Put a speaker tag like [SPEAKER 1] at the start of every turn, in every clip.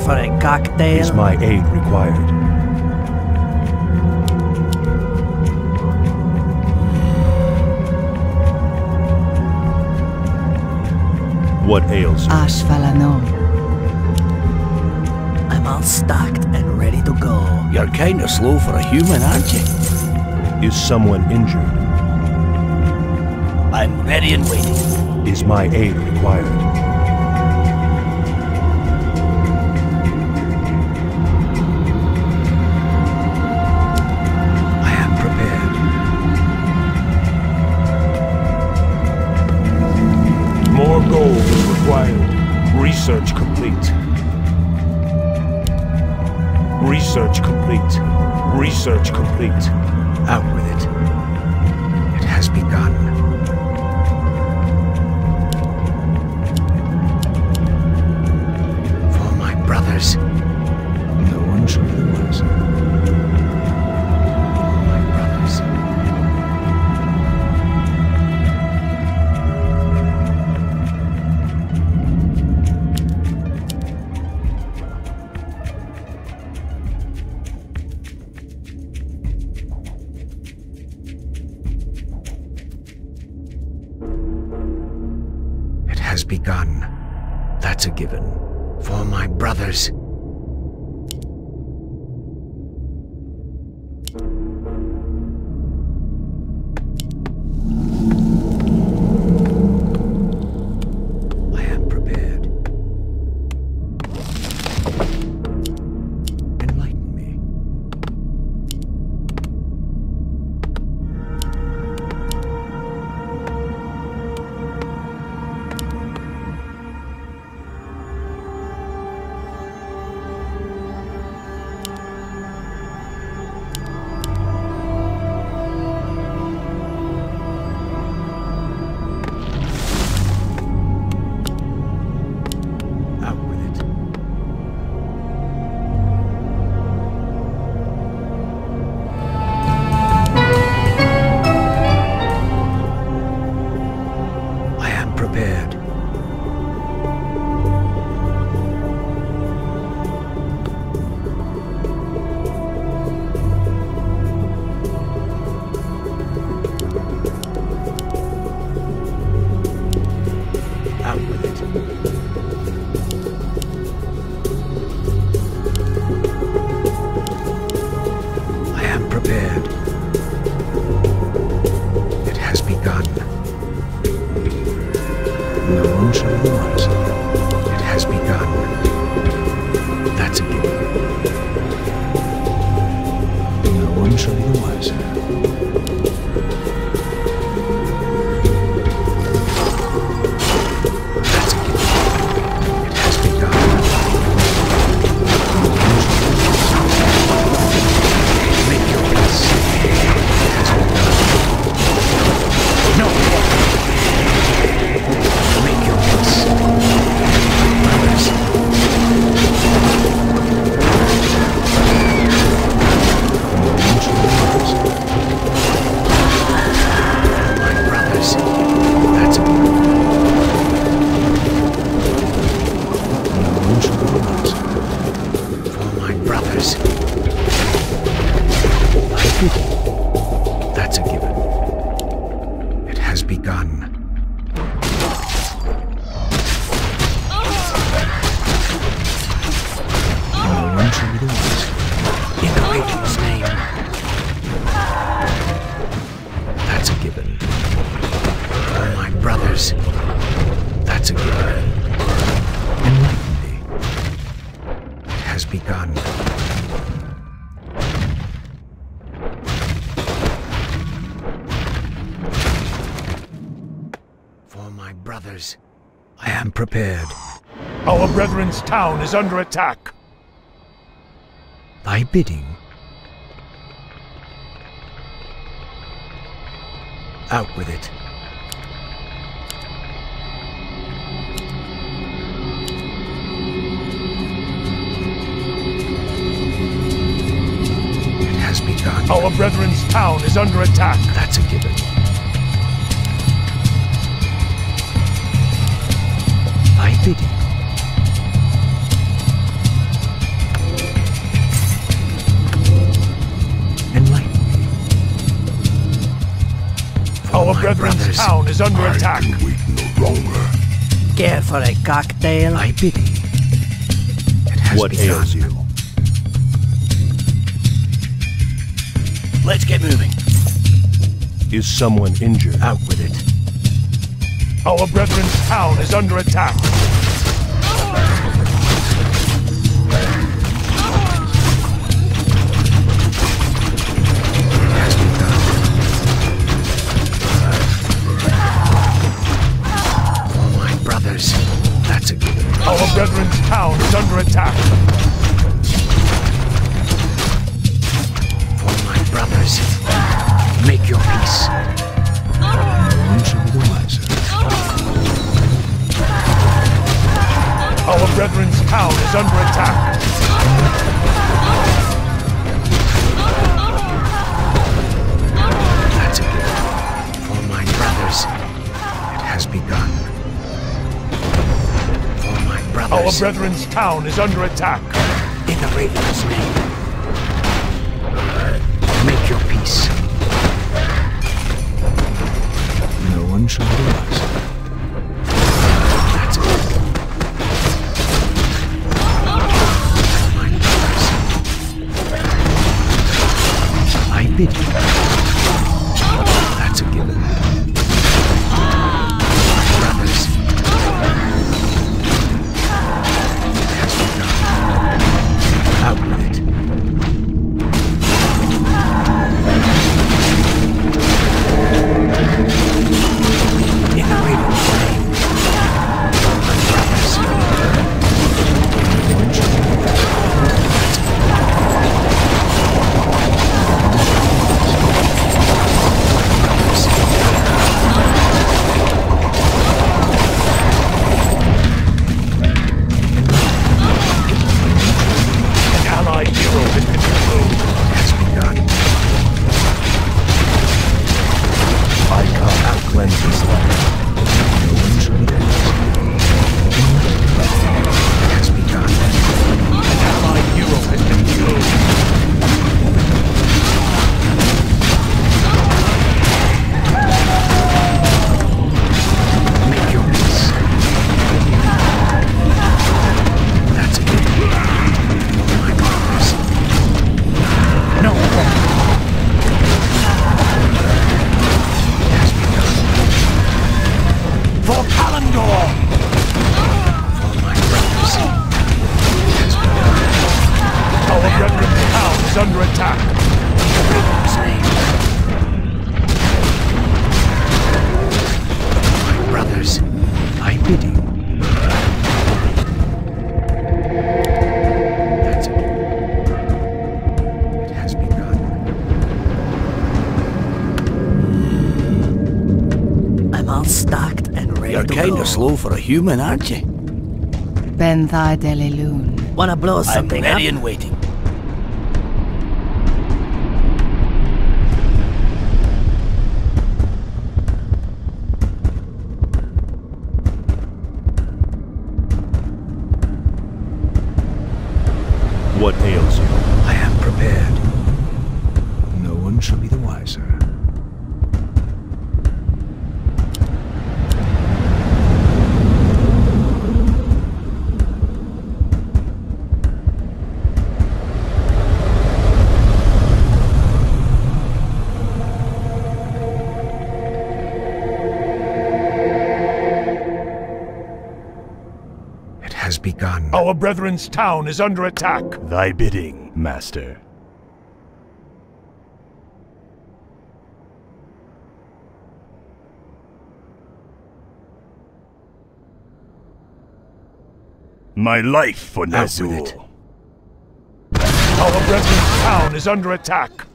[SPEAKER 1] Care for a cocktail?
[SPEAKER 2] Is my aid required? What ails you?
[SPEAKER 3] Ashfalanon.
[SPEAKER 1] I'm all stocked and ready to go. You're kinda slow for a human, aren't you?
[SPEAKER 2] Is someone injured?
[SPEAKER 1] I'm ready and waiting.
[SPEAKER 2] Is my aid required? Research complete.
[SPEAKER 4] Begun. That's a given. For my brothers. Brothers. I am prepared.
[SPEAKER 2] Our brethren's town is under attack.
[SPEAKER 4] Thy bidding. Out with it. It has begun.
[SPEAKER 2] Our brethren's town is under attack.
[SPEAKER 4] That's a given.
[SPEAKER 2] Brethren's
[SPEAKER 4] brothers.
[SPEAKER 2] town is under attack.
[SPEAKER 3] Wait no longer.
[SPEAKER 1] Care for a cocktail?
[SPEAKER 4] I bidding. It has
[SPEAKER 2] What
[SPEAKER 4] begun.
[SPEAKER 2] ails you?
[SPEAKER 1] Let's get moving.
[SPEAKER 2] Is someone injured?
[SPEAKER 4] Out with it.
[SPEAKER 2] Our brethren's town is under attack. Brethren's town is under attack.
[SPEAKER 4] For my brothers. Make your peace. No one shall be the wiser.
[SPEAKER 2] Our brethren's town is under attack.
[SPEAKER 4] That's a given. For my brothers. It has begun. For my
[SPEAKER 2] Our
[SPEAKER 4] brothers.
[SPEAKER 2] brethren's town is under attack.
[SPEAKER 4] In the Raven's name. Make your peace. No one shall be out
[SPEAKER 1] all stocked and ready
[SPEAKER 5] You're
[SPEAKER 1] to
[SPEAKER 5] kind
[SPEAKER 1] go.
[SPEAKER 5] of slow for a human, aren't you?
[SPEAKER 6] Benthai Deliloon.
[SPEAKER 1] Wanna blow something
[SPEAKER 5] I'm
[SPEAKER 1] something
[SPEAKER 5] ready
[SPEAKER 1] up?
[SPEAKER 5] and waiting.
[SPEAKER 2] What ails you? Our brethren's town is under attack. Thy bidding, master. My life for
[SPEAKER 4] Out Ner'zhul.
[SPEAKER 2] Our brethren's town is under attack.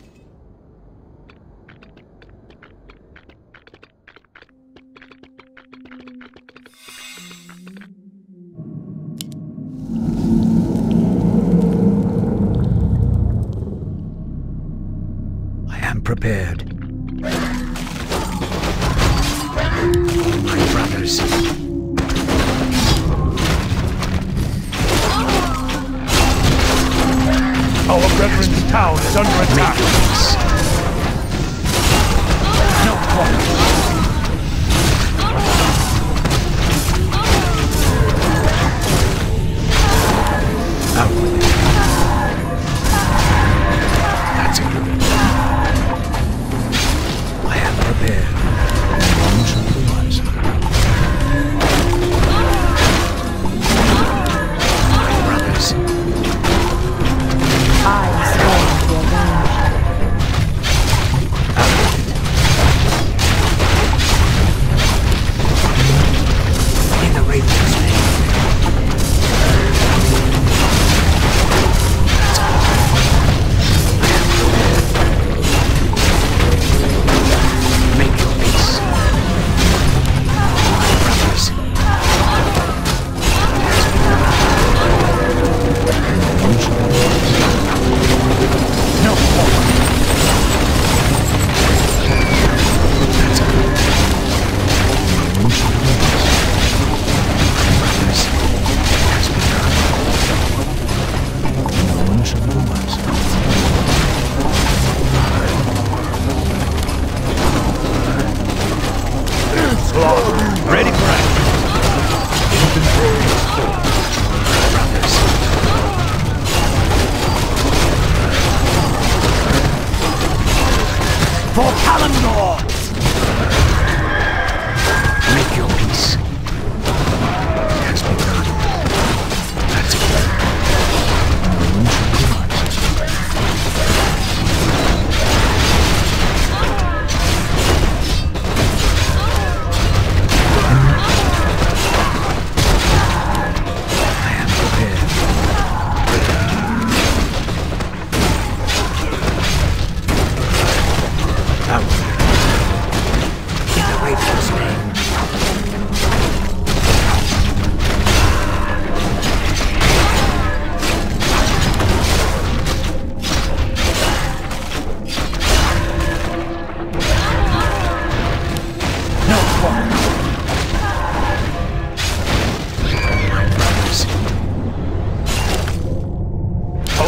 [SPEAKER 4] For
[SPEAKER 1] Kalimdor!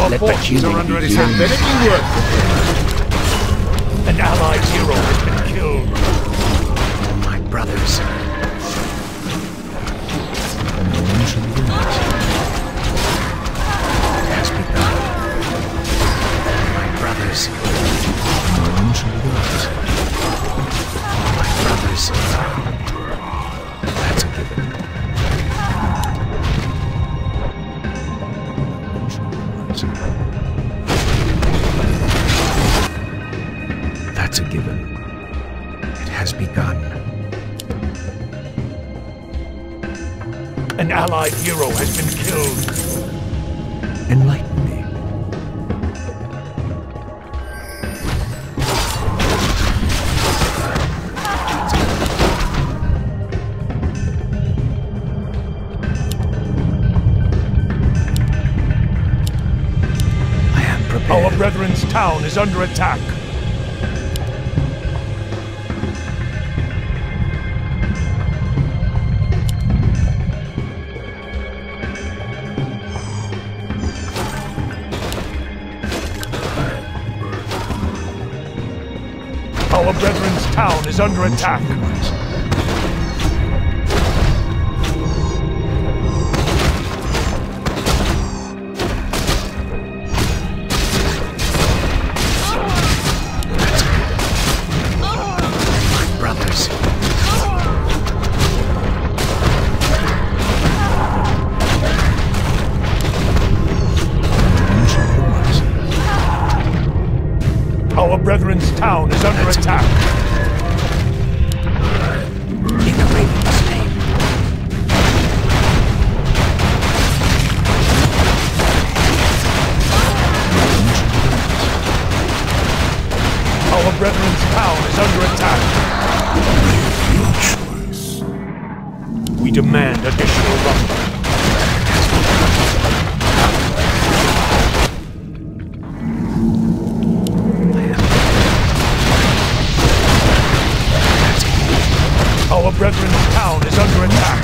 [SPEAKER 2] Our
[SPEAKER 4] Let
[SPEAKER 2] are under attack. Let it be. An allied hero has been killed.
[SPEAKER 4] my brothers. And no one shall. It has begun. My brothers. And no one shall. My brothers.
[SPEAKER 2] Allied hero has been killed.
[SPEAKER 4] Enlighten me. I am
[SPEAKER 2] Our brethren's town is under attack. Is under attack. Our brethren's town is under attack. We demand additional lumber. Our brethren's town is under attack.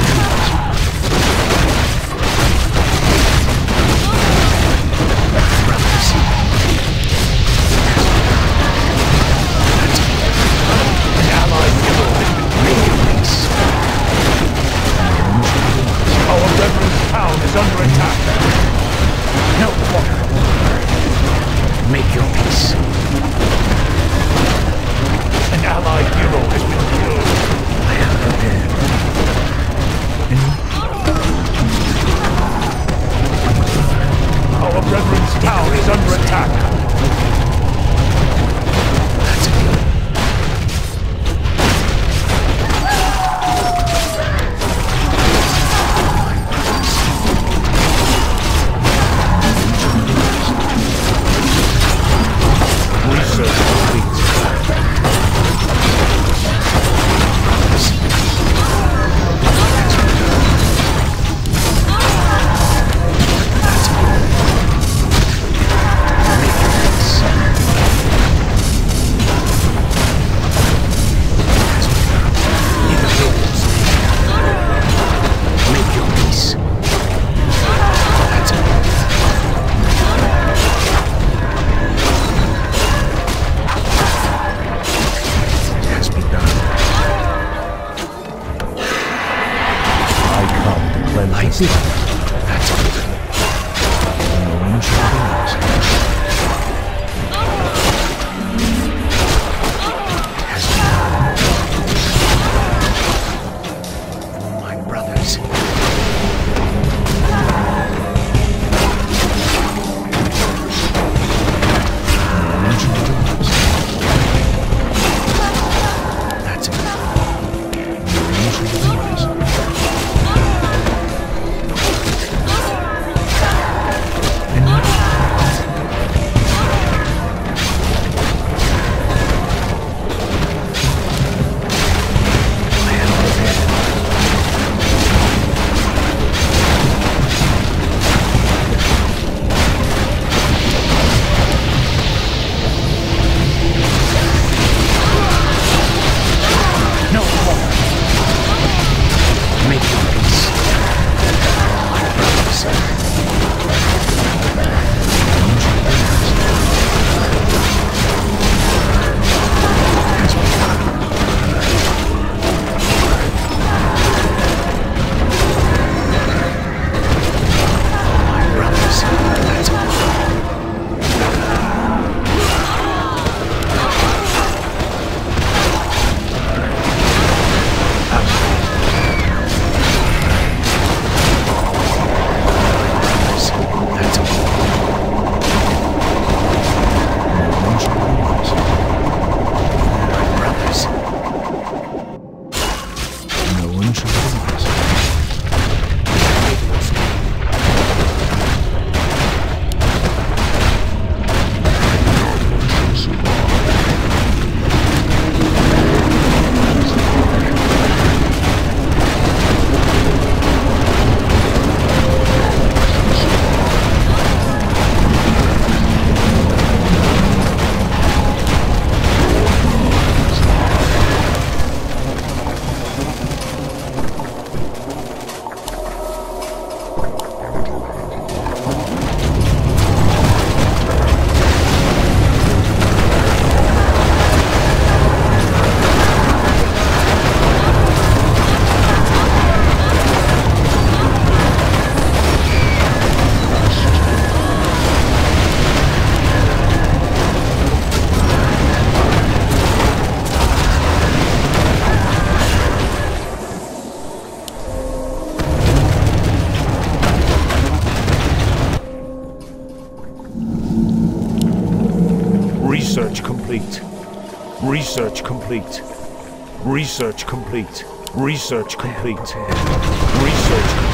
[SPEAKER 2] Complete. Research complete. Research complete.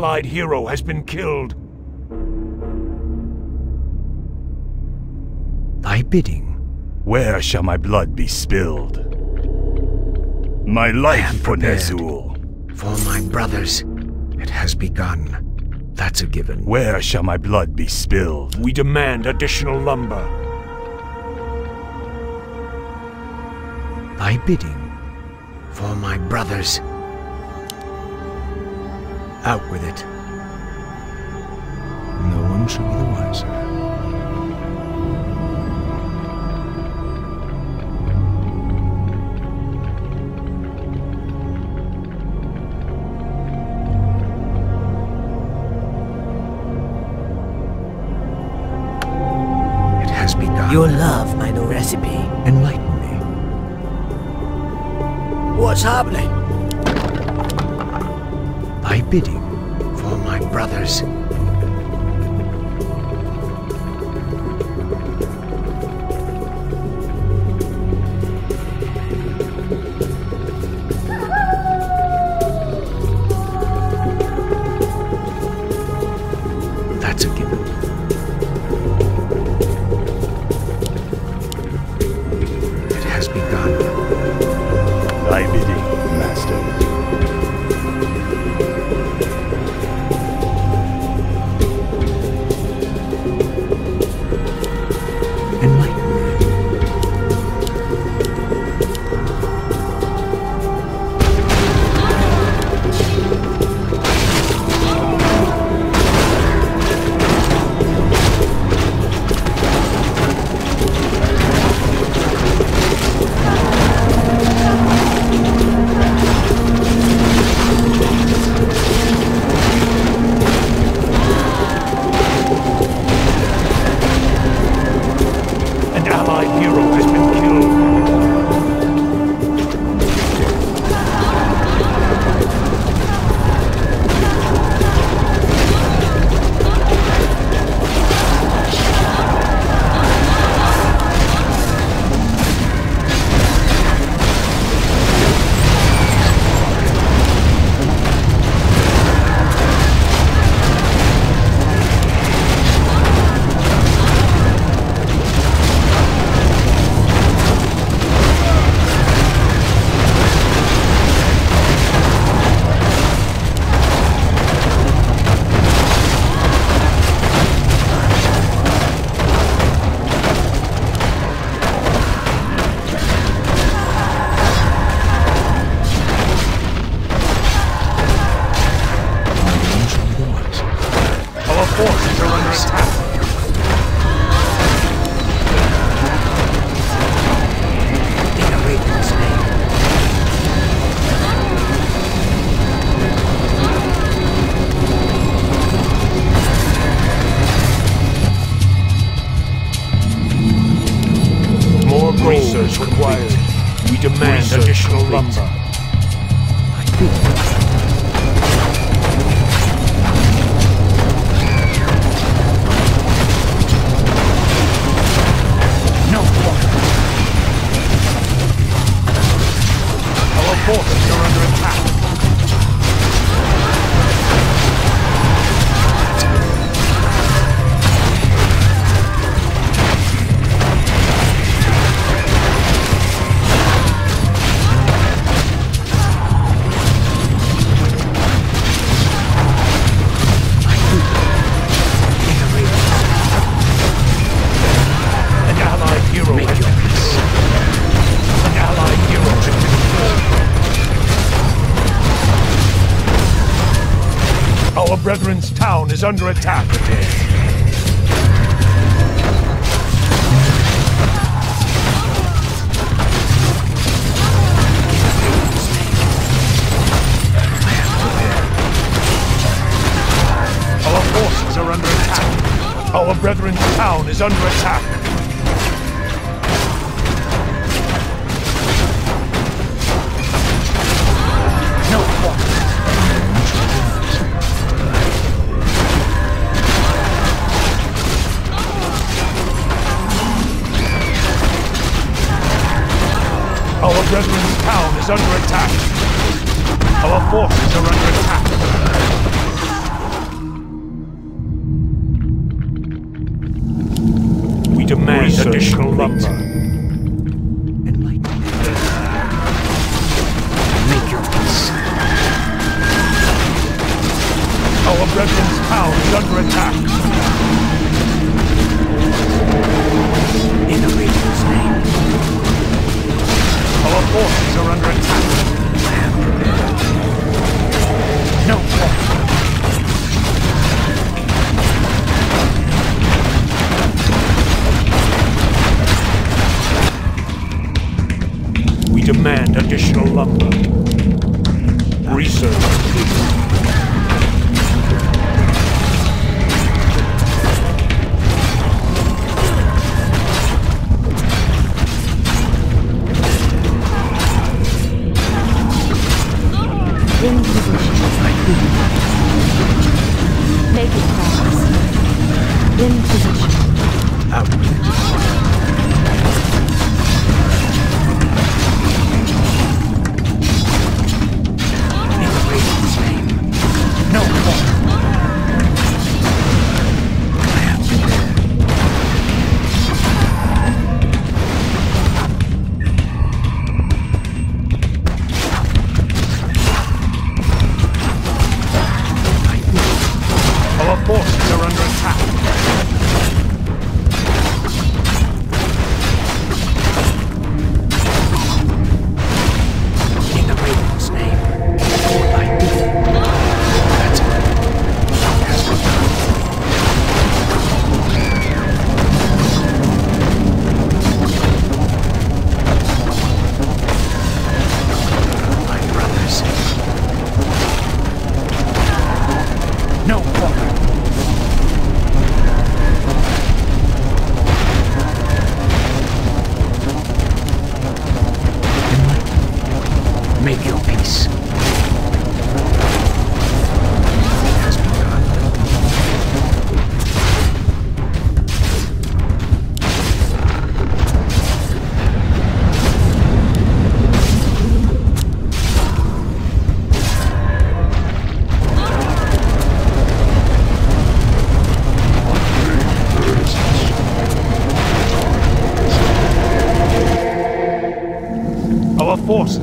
[SPEAKER 2] allied hero has been killed.
[SPEAKER 4] Thy bidding?
[SPEAKER 3] Where shall my blood be spilled? My life for Ner'zhul.
[SPEAKER 4] For my brothers, it has begun. That's a given.
[SPEAKER 3] Where shall my blood be spilled?
[SPEAKER 2] We demand additional lumber.
[SPEAKER 4] Thy bidding. For my brothers, out with it. No one shall be the wiser. to give it.
[SPEAKER 2] under attack. Our forces are under attack. Our brethren's town is under attack. forces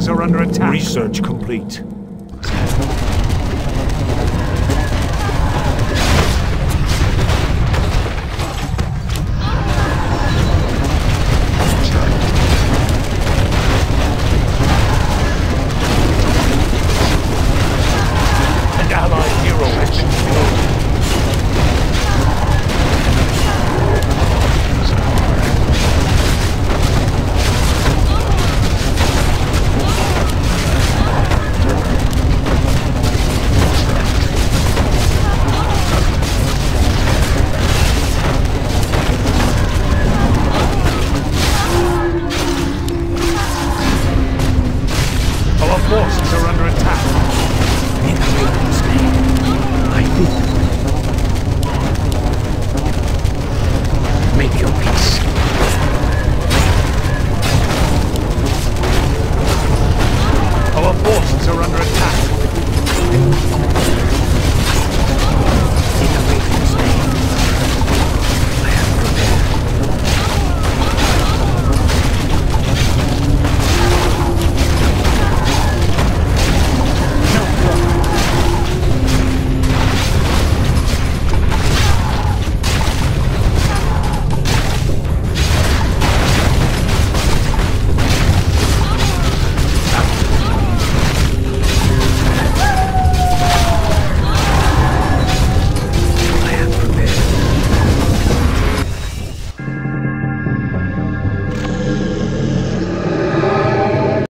[SPEAKER 2] are under attack. Research complete. forces are under attack.
[SPEAKER 4] I
[SPEAKER 2] did